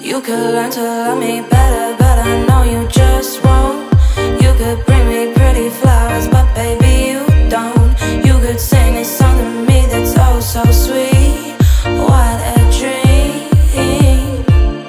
You could learn to love me better, but I know you just won't. You could bring me pretty flowers, but baby you don't. You could sing a song to me that's oh so sweet.